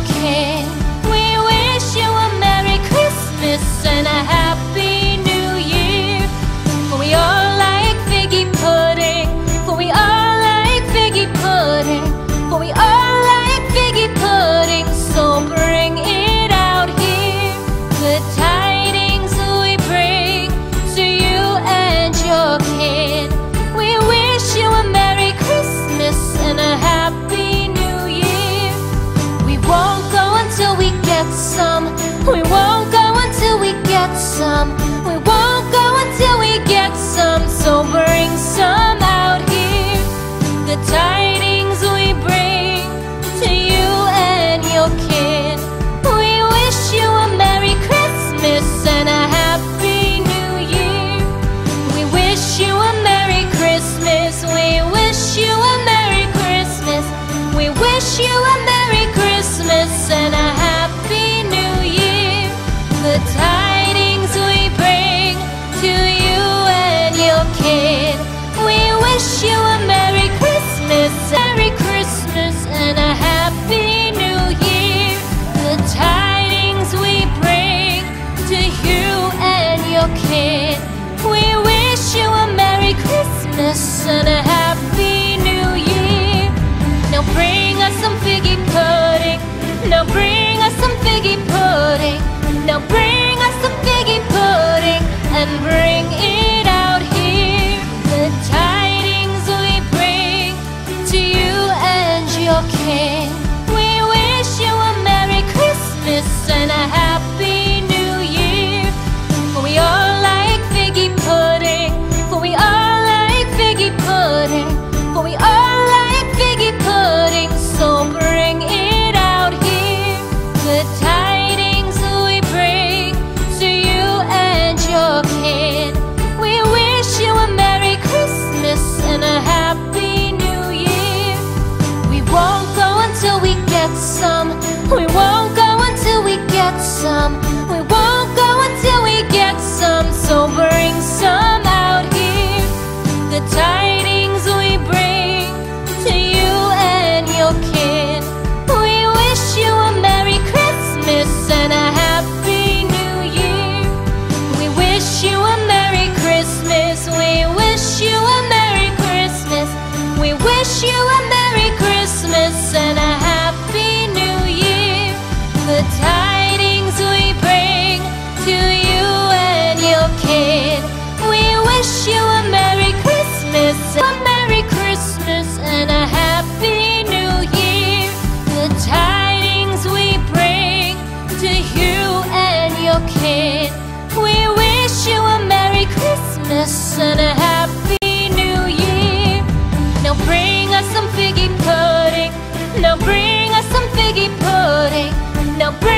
okay. We wish you a Merry Christmas and a Happy some darkness and a flooding And a Happy New Year. Now bring us some figgy pudding. Now bring us some figgy pudding. Now bring